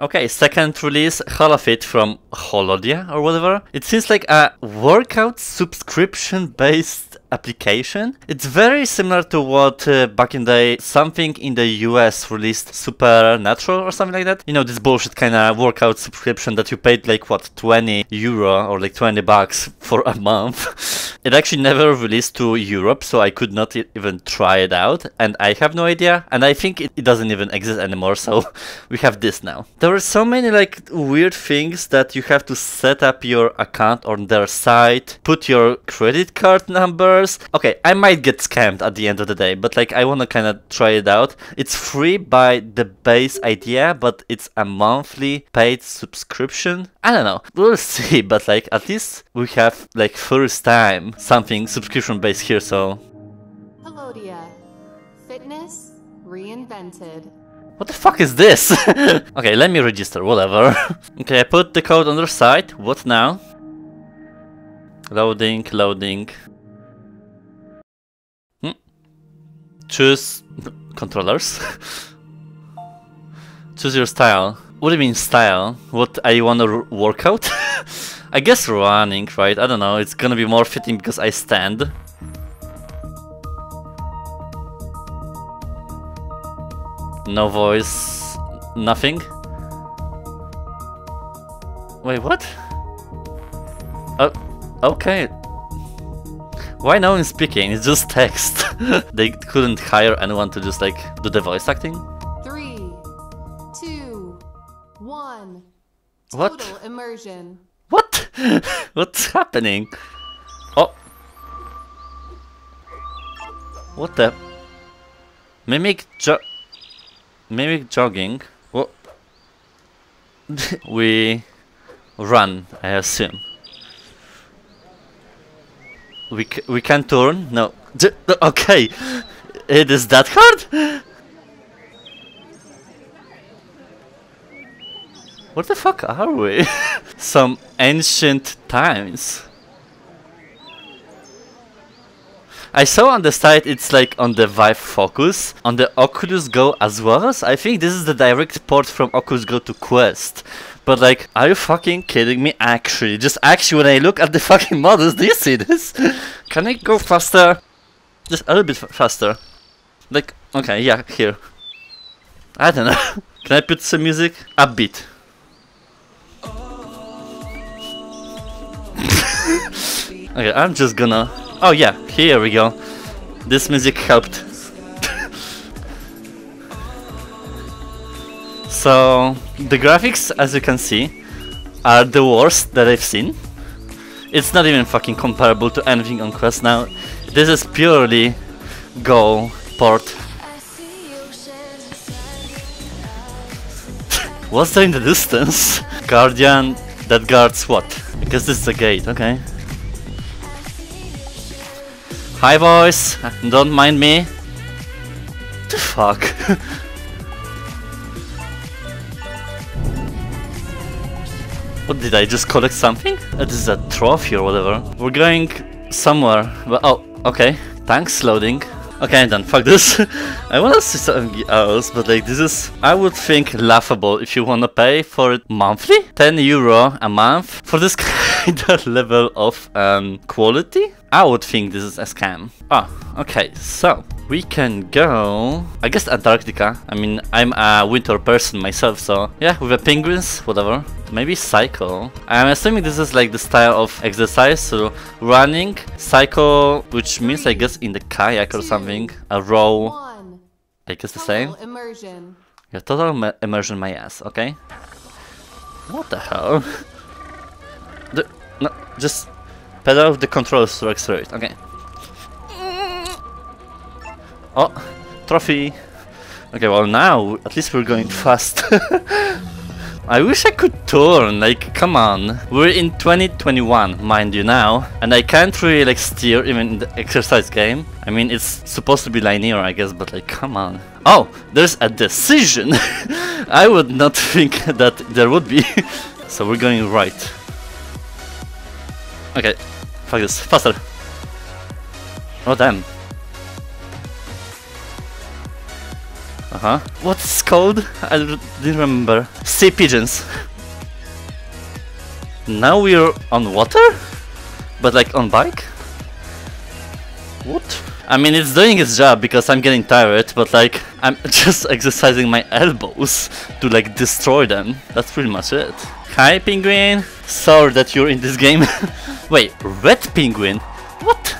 Okay, second release, Holofit from Holodia or whatever. It seems like a workout subscription based application. It's very similar to what uh, back in the day something in the US released Supernatural or something like that. You know, this bullshit kind of workout subscription that you paid like what 20 euro or like 20 bucks for a month. it actually never released to Europe, so I could not even try it out, and I have no idea. And I think it, it doesn't even exist anymore. So we have this now. There are so many like weird things that you have to set up your account on their site, put your credit card numbers. Okay, I might get scammed at the end of the day, but like I want to kind of try it out. It's free by the base idea, but it's a monthly paid subscription. I don't know. We'll see, but like at least we have like first time something subscription based here, so Pelodia. Fitness reinvented. What the fuck is this? okay, let me register, whatever. okay, I put the code on their site. What now? Loading, loading. Choose controllers. Choose your style. What do you mean style? What I wanna work out? I guess running, right? I don't know. It's gonna be more fitting because I stand. No voice, nothing. Wait, what? Oh, okay. Why no one speaking? It's just text. they couldn't hire anyone to just like do the voice acting. Three, two, one. What? Immersion. What? What's happening? Oh. What the? Mimic jo Mimic jogging. What? we run, I assume. We we can turn? No. D okay. It is that hard? What the fuck are we? Some ancient times. I saw on the side it's like on the Vive Focus, on the Oculus Go as well as I think this is the direct port from Oculus Go to Quest. But like, are you fucking kidding me? Actually, just actually when I look at the fucking models, do you see this? Can I go faster? Just a little bit faster. Like, okay, yeah, here. I don't know. Can I put some music? Upbeat. Okay, I'm just gonna... Oh yeah, here we go. This music helped. so, the graphics, as you can see, are the worst that I've seen. It's not even fucking comparable to anything on Quest now. This is purely Go port. What's there in the distance? Guardian that guards what? Guess this is a gate, okay. Hi boys, don't mind me. The fuck? what did I just collect something? Uh, this is a trophy or whatever. We're going somewhere. Well, oh, okay. Thanks, loading. Okay, I'm done. Fuck this. I wanna see something else, but like this is, I would think laughable if you wanna pay for it monthly, 10 euro a month for this kind of level of um, quality. I would think this is a scam. Ah, okay. So we can go. I guess Antarctica. I mean, I'm a winter person myself, so yeah, with the penguins, whatever. Maybe cycle. I'm assuming this is like the style of exercise, so running, cycle, which means I guess in the kayak or something, a row. I guess the same. Immersion. Yeah, total immersion my ass, okay? What the hell? The, no, just pedal with the controls to accelerate, okay. Oh, trophy! Okay, well now, at least we're going fast. I wish I could turn, like, come on. We're in 2021, mind you now, and I can't really, like, steer even in the exercise game. I mean, it's supposed to be linear, I guess, but, like, come on. Oh, there's a decision! I would not think that there would be. so we're going right. Okay, fuck this, faster. Oh, damn. Uh-huh. What's called? I didn't remember. Sea pigeons. Now we're on water? But like on bike? What? I mean, it's doing its job because I'm getting tired, but like, I'm just exercising my elbows to like destroy them. That's pretty much it. Hi, penguin. Sorry that you're in this game. Wait, red penguin? What?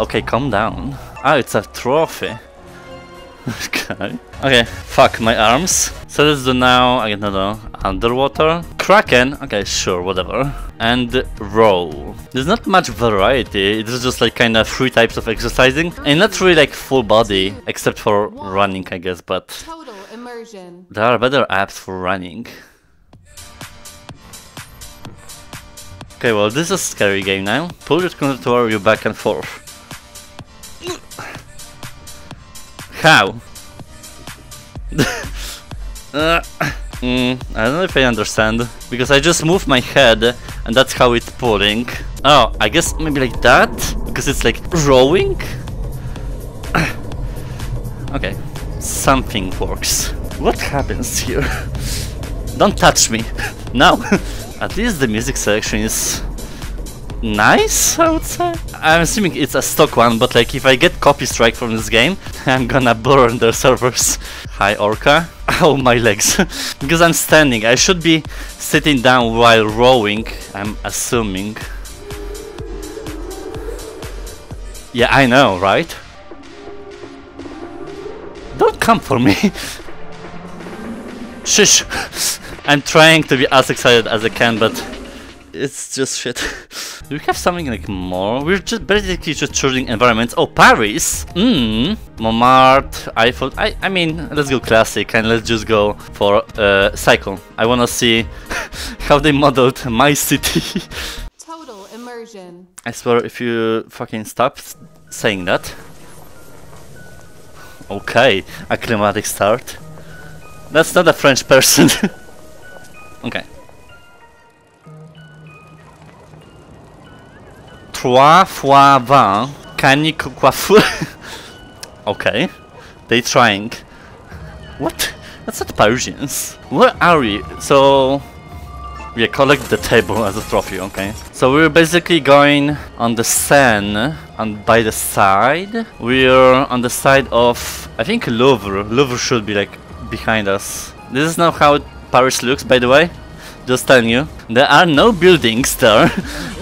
Okay, calm down. Ah, it's a trophy. okay. Okay, fuck my arms. So let's do now, I don't know, underwater. Kraken, okay, sure, whatever. And row. There's not much variety, it's just like kind of three types of exercising. And not really like full body, except for running, I guess, but Total immersion. there are better apps for running. Okay, well, this is a scary game now. Pull your controller you back and forth. How? Uh, mm, I don't know if I understand. Because I just move my head and that's how it's pulling. Oh, I guess maybe like that? Because it's like rowing? okay, something works. What happens here? Don't touch me. No. At least the music selection is nice, I would say. I'm assuming it's a stock one, but like if I get copy strike from this game, I'm gonna burn the servers. Hi Orca. Oh my legs. because I'm standing. I should be sitting down while rowing, I'm assuming. Yeah, I know, right? Don't come for me. Shush. I'm trying to be as excited as I can, but it's just shit. Do we have something like more? We're just basically just choosing environments. Oh, Paris! Mmm. Montmartre, Eiffel. I, I mean, let's go classic and let's just go for uh, cycle. I wanna see how they modeled my city. Total immersion. I swear, if you fucking stop saying that. Okay, a climatic start. That's not a French person. okay. Trois fois vingt. Canic coiffure. okay. They trying. What? That's not Parisians. Where are we? So we collect the table as a trophy, okay? So we're basically going on the Seine, and by the side. We're on the side of, I think Louvre. Louvre should be like behind us. This is not how Paris looks, by the way. Just telling you. There are no buildings there.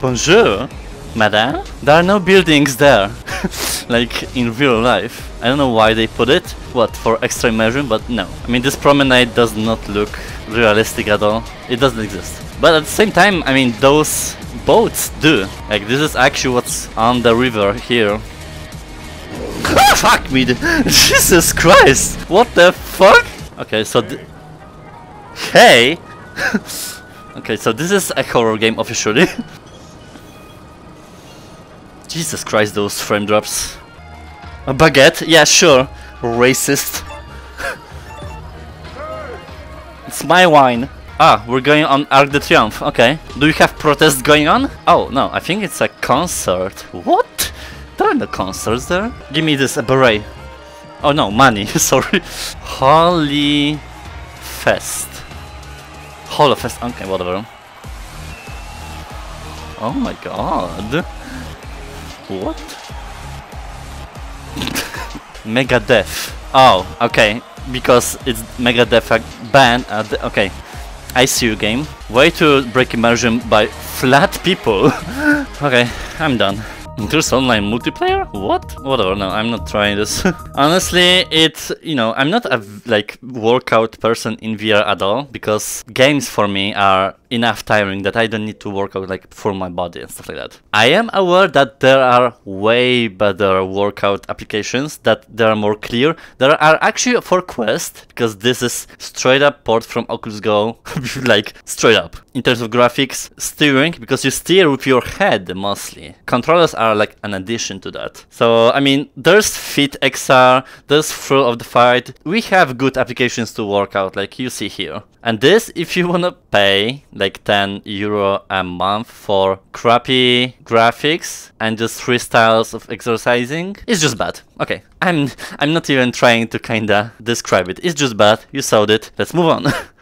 Bonjour, madame. There are no buildings there. like in real life. I don't know why they put it. What, for extra immersion? But no. I mean, this promenade does not look realistic at all. It doesn't exist. But at the same time, I mean, those boats do. Like, this is actually what's on the river here. fuck me! Jesus Christ! What the fuck? Okay, so... Hey! okay, so this is a horror game officially. Jesus Christ, those frame drops. A baguette? Yeah, sure. Racist. it's my wine. Ah, we're going on Arc de Triomphe. Okay. Do you have protests going on? Oh, no, I think it's a concert. What? There are no concerts there. Give me this, a beret. Oh no, money, sorry. Holy Fest. Holofest, okay, whatever. Oh my god. What? Megadeth. Oh, okay. Because it's Megadeth band. Uh, okay. I see you, game. Way to break immersion by flat people. okay, I'm done. There's online multiplayer? What? Whatever, no, I'm not trying this. Honestly, it's, you know, I'm not a, like, workout person in VR at all, because games for me are enough tiring that I don't need to work out, like, for my body and stuff like that. I am aware that there are way better workout applications, that they are more clear. There are actually for Quest, because this is straight up port from Oculus Go, like, straight up. In terms of graphics, steering, because you steer with your head mostly. Controllers are are like an addition to that. So I mean, there's Fit XR, there's Thrill of the Fight. We have good applications to work out, like you see here. And this, if you wanna pay like 10 euro a month for crappy graphics and just three styles of exercising, it's just bad. Okay, I'm I'm not even trying to kinda describe it. It's just bad. You saw it. Let's move on.